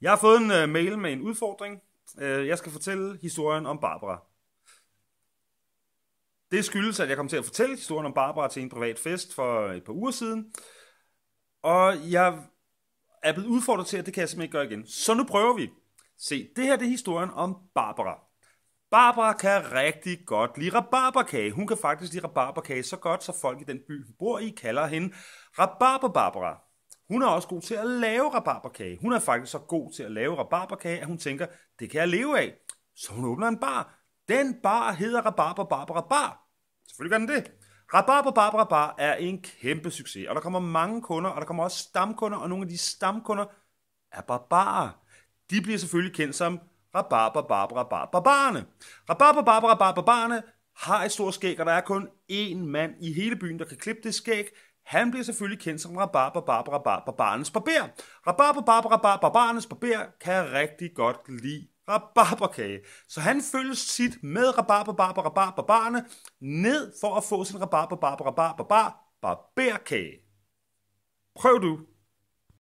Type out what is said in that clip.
Jeg har fået en uh, mail med en udfordring. Uh, jeg skal fortælle historien om Barbara. Det skyldes, at jeg kom til at fortælle historien om Barbara til en privat fest for et par uger siden. Og jeg er blevet udfordret til, at det kan jeg simpelthen ikke gøre igen. Så nu prøver vi. Se, det her det er historien om Barbara. Barbara kan rigtig godt lide rabarberkage. Hun kan faktisk lide rabarberkage så godt, så folk i den by, hun bor i, kalder hende Rabarber Barbara. Hun er også god til at lave rabarberkage. Hun er faktisk så god til at lave rabarberkage, at hun tænker, det kan jeg leve af. Så hun åbner en bar. Den bar hedder Rabarber Barbara Bar. Selvfølgelig gør den det. Rabarber Barbara Bar er en kæmpe succes, og der kommer mange kunder, og der kommer også stamkunder, og nogle af de stamkunder er barbarer. De bliver selvfølgelig kendt som Rabarber Barbara Bar Barbarerne. Rabarber Barbara Bar Barbarerne har et stort skæg, og der er kun én mand i hele byen, der kan klippe det skæg. Han bliver selvfølgelig kendt som Rabarber Barbara Bar Barnes barber. Rabarber Barbara Bar Barnes barber kan rigtig godt lide rabarberkage. Så han følges sit med rabarber barber rabar barne ned for at få sin rabarber barber rabar barbar barberkage. Prøv du.